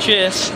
Cheers.